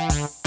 Bye.